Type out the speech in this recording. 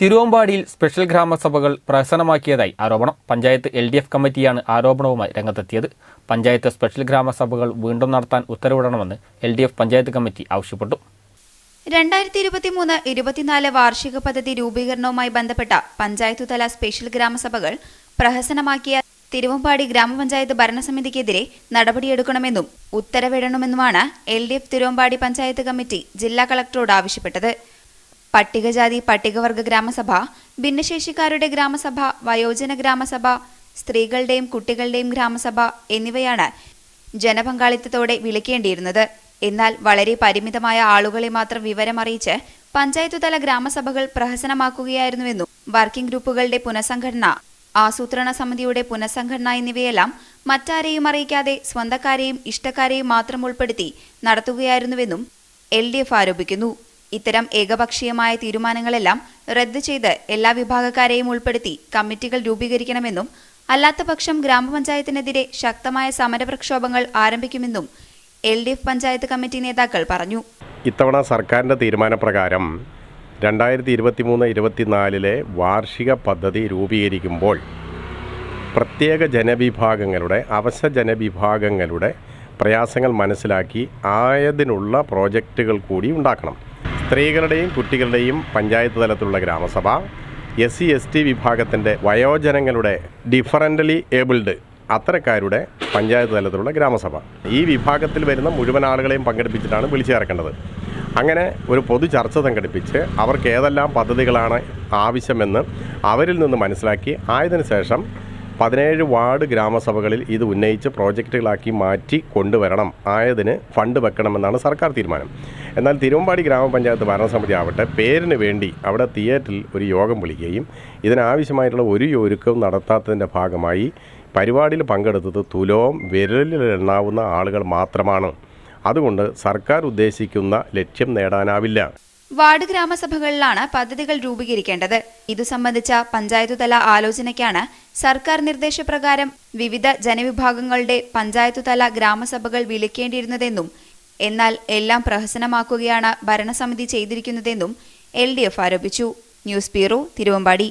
തിരുവമ്പാടിയിൽ special ഗ്രാമസഭകൾ പ്രഹസനമാക്കിയതായി ആരോപണം. Panchayat L D F കമ്മിറ്റിയാണ് ആരോപണവുമായി രംഗത്തെത്തിയത്. പഞ്ചായത്ത് സ്പെഷ്യൽ ഗ്രാമസഭകൾ വീണ്ടും നടത്താൻ ഉത്തരവിടണമെന്ന് L D F panchayat committee ആവശ്യപ്പെട്ടു. രണ്ടായിരത്തി ഇരുപത്തിമൂന്ന് ഇരുപത്തിനാല് വാർഷിക പദ്ധതി രൂപീകരണവുമായി ബന്ധപ്പെട്ട പഞ്ചായത്തുതല സ്പെഷ്യൽ ഗ്രാമസഭകൾ പ്രഹസനമാക്കിയ തിരുവമ്പാടി ഗ്രാമപഞ്ചായത്ത് ഭരണസമിതിക്കെതിരെ നടപടിയെടുക്കണമെന്നും ഉത്തരവിടണമെന്നുമാണ് L D F Thiruvambady panchayat committee ജില്ലാ കളക്ടറോട് ആവശ്യപ്പെട്ടത്. പട്ടികജാതി പട്ടികവർഗ ഗ്രാമസഭ ഭിന്നശേഷിക്കാരുടെ ഗ്രാമസഭ വയോജന ഗ്രാമസഭ സ്ത്രീകളുടെയും കുട്ടികളുടെയും ഗ്രാമസഭ എന്നിവയാണ് ജനപങ്കാളിത്തത്തോടെ വിളിക്കേണ്ടിയിരുന്നത്. എന്നാൽ വളരെ പരിമിതമായ ആളുകളെ മാത്രം വിവരമറിയിച്ച് പഞ്ചായത്തുതല ഗ്രാമസഭകൾ പ്രഹസനമാക്കുകയായിരുന്നുവെന്നും വർക്കിംഗ് ഗ്രൂപ്പുകളുടെ പുനഃസംഘടന ആസൂത്രണ സമിതിയുടെ പുനഃസംഘടന എന്നിവയെല്ലാം മറ്റാരെയും അറിയിക്കാതെ സ്വന്തക്കാരെയും ഇഷ്ടക്കാരെയും മാത്രം ഉൾപ്പെടുത്തി നടത്തുകയായിരുന്നുവെന്നും എൽ ആരോപിക്കുന്നു. ഇത്തരം ഏകപക്ഷീയമായ തീരുമാനങ്ങളെല്ലാം റദ്ദ് ചെയ്ത് എല്ലാ വിഭാഗക്കാരെയും ഉൾപ്പെടുത്തി കമ്മിറ്റികൾ രൂപീകരിക്കണമെന്നും അല്ലാത്തപക്ഷം ഗ്രാമപഞ്ചായത്തിനെതിരെ ശക്തമായ സമരപ്രക്ഷോഭങ്ങൾ ആരംഭിക്കുമെന്നും L D F panchayat committee നേതാക്കൾ പറഞ്ഞു. ഇത്തവണ സർക്കാരിന്റെ തീരുമാനപ്രകാരം രണ്ടായിരത്തി ഇരുപത്തി മൂന്ന് ഇരുപത്തിനാലിലെ വാർഷിക പദ്ധതി രൂപീകരിക്കുമ്പോൾ പ്രത്യേക ജനവിഭാഗങ്ങളുടെ അവശ ജനവിഭാഗങ്ങളുടെ പ്രയാസങ്ങൾ മനസ്സിലാക്കി ആയതിനുള്ള പ്രോജക്റ്റുകൾ കൂടി ഉണ്ടാക്കണം. സ്ത്രീകളുടെയും കുട്ടികളുടെയും പഞ്ചായത്ത് തലത്തിലുള്ള ഗ്രാമസഭ എസ് സി എസ് ടി വിഭാഗത്തിന്റെ വയോജനങ്ങളുടെ ഡിഫറന്റലി ഏബിൾഡ് അത്തരക്കാരുടെ പഞ്ചായത്ത് തലത്തിലുള്ള ഗ്രാമസഭ. ഈ വിഭാഗത്തിൽ വരുന്ന മുഴുവൻ ആളുകളെയും പങ്കെടുപ്പിച്ചിട്ടാണ് വിളിച്ചു ചേർക്കേണ്ടത്. അങ്ങനെ ഒരു പൊതു ചർച്ച സംഘടിപ്പിച്ച് അവർക്ക് ഏതെല്ലാം പദ്ധതികളാണ് ആവശ്യമെന്ന് അവരിൽ നിന്ന് മനസ്സിലാക്കി ആയതിനു ശേഷം പതിനേഴ് വാർഡ് ഗ്രാമസഭകളിൽ ഇത് ഉന്നയിച്ച് പ്രോജക്റ്റുകളാക്കി മാറ്റി കൊണ്ടുവരണം. ആയതിന് ഫണ്ട് വെക്കണമെന്നാണ് സർക്കാർ തീരുമാനം. എന്നാൽ തിരുവമ്പാടി ഗ്രാമപഞ്ചായത്ത് ഭരണസമിതി ആവട്ടെ പേരിന് വേണ്ടി അവിടെ തിയേറ്ററിൽ ഒരു യോഗം വിളിക്കുകയും ഇതിനാവശ്യമായിട്ടുള്ള ഒരു ഒരുക്കവും നടത്താത്തതിന്റെ ഭാഗമായി പരിപാടിയിൽ പങ്കെടുത്തത് തുലോം വിരലിലെണ്ണാവുന്ന ആളുകൾ മാത്രമാണ്. അതുകൊണ്ട് സർക്കാർ ഉദ്ദേശിക്കുന്ന ലക്ഷ്യം നേടാനാവില്ല. വാർഡ് ഗ്രാമസഭകളിലാണ് പദ്ധതികൾ രൂപീകരിക്കേണ്ടത്. ഇതു സംബന്ധിച്ച പഞ്ചായത്തുതല ആലോചനയ്ക്കാണ് സർക്കാർ നിർദ്ദേശപ്രകാരം വിവിധ ജനവിഭാഗങ്ങളുടെ പഞ്ചായത്തുതല ഗ്രാമസഭകൾ വിളിക്കേണ്ടിയിരുന്നതെന്നും എന്നാൽ എല്ലാം പ്രഹസനമാക്കുകയാണ് ഭരണസമിതി ചെയ്തിരിക്കുന്നതെന്നും എൽ ആരോപിച്ചു. News bureau Thiruvambady.